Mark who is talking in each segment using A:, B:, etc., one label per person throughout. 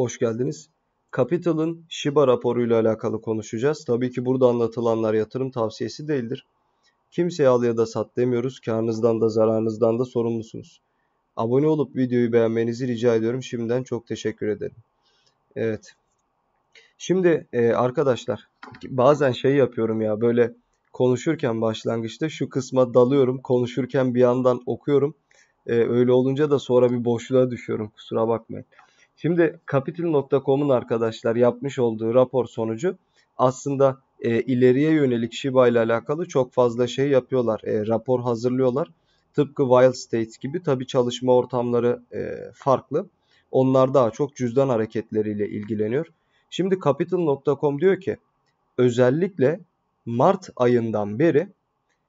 A: hoş geldiniz. Capital'ın Shiba raporuyla alakalı konuşacağız. Tabii ki burada anlatılanlar yatırım tavsiyesi değildir. Kimseye al ya da sat demiyoruz. Karnınızdan da zararınızdan da sorumlusunuz. Abone olup videoyu beğenmenizi rica ediyorum. Şimdiden çok teşekkür ederim. Evet. Şimdi e, arkadaşlar bazen şey yapıyorum ya böyle konuşurken başlangıçta şu kısma dalıyorum. Konuşurken bir yandan okuyorum. E, öyle olunca da sonra bir boşluğa düşüyorum. Kusura bakmayın. Şimdi Capital.com'un arkadaşlar yapmış olduğu rapor sonucu aslında e, ileriye yönelik Shiba ile alakalı çok fazla şey yapıyorlar. E, rapor hazırlıyorlar. Tıpkı Wild States gibi tabi çalışma ortamları e, farklı. Onlar daha çok cüzdan hareketleriyle ilgileniyor. Şimdi Capital.com diyor ki özellikle Mart ayından beri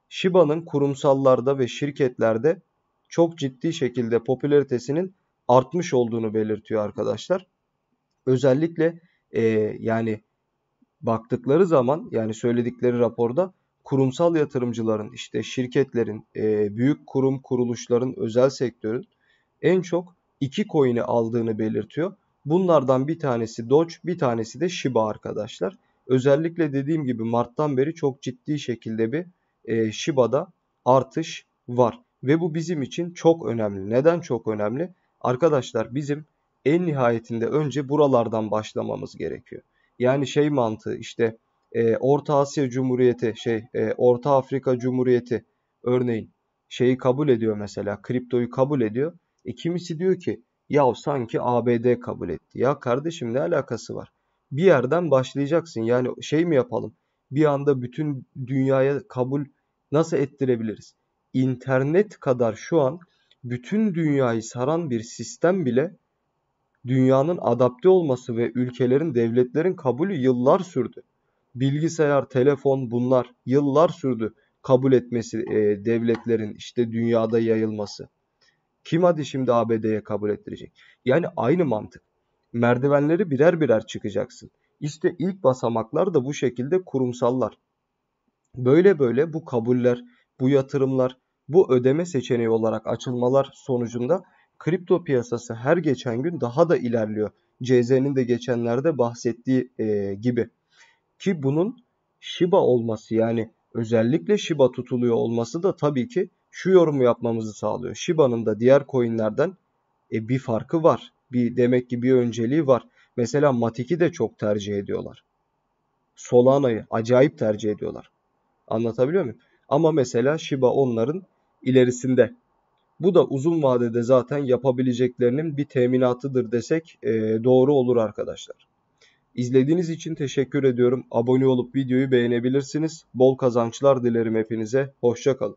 A: Shiba'nın kurumsallarda ve şirketlerde çok ciddi şekilde popülaritesinin artmış olduğunu belirtiyor arkadaşlar. Özellikle e, yani baktıkları zaman yani söyledikleri raporda kurumsal yatırımcıların işte şirketlerin, e, büyük kurum kuruluşların, özel sektörün en çok iki coin'i aldığını belirtiyor. Bunlardan bir tanesi Doge, bir tanesi de Shiba arkadaşlar. Özellikle dediğim gibi Mart'tan beri çok ciddi şekilde bir e, Shiba'da artış var. Ve bu bizim için çok önemli. Neden çok önemli? Arkadaşlar bizim en nihayetinde önce buralardan başlamamız gerekiyor. Yani şey mantığı işte e, Orta Asya Cumhuriyeti şey e, Orta Afrika Cumhuriyeti örneğin şeyi kabul ediyor mesela kriptoyu kabul ediyor. E kimisi diyor ki ya sanki ABD kabul etti. Ya kardeşim ne alakası var? Bir yerden başlayacaksın. Yani şey mi yapalım? Bir anda bütün dünyaya kabul nasıl ettirebiliriz? İnternet kadar şu an bütün dünyayı saran bir sistem bile dünyanın adapte olması ve ülkelerin, devletlerin kabulü yıllar sürdü. Bilgisayar, telefon bunlar yıllar sürdü kabul etmesi e, devletlerin işte dünyada yayılması. Kim hadi şimdi ABD'ye kabul ettirecek? Yani aynı mantık. Merdivenleri birer birer çıkacaksın. İşte ilk basamaklar da bu şekilde kurumsallar. Böyle böyle bu kabuller, bu yatırımlar, bu ödeme seçeneği olarak açılmalar sonucunda kripto piyasası her geçen gün daha da ilerliyor. CZ'nin de geçenlerde bahsettiği e, gibi. Ki bunun Shiba olması yani özellikle Shiba tutuluyor olması da tabii ki şu yorumu yapmamızı sağlıyor. Shiba'nın da diğer coinlerden e, bir farkı var. Bir demek ki bir önceliği var. Mesela Matic'i de çok tercih ediyorlar. Solana'yı acayip tercih ediyorlar. Anlatabiliyor muyum? Ama mesela Shiba onların ilerisinde. Bu da uzun vadede zaten yapabileceklerinin bir teminatıdır desek e, doğru olur arkadaşlar. İzlediğiniz için teşekkür ediyorum. Abone olup videoyu beğenebilirsiniz. Bol kazançlar dilerim hepinize. Hoşçakalın.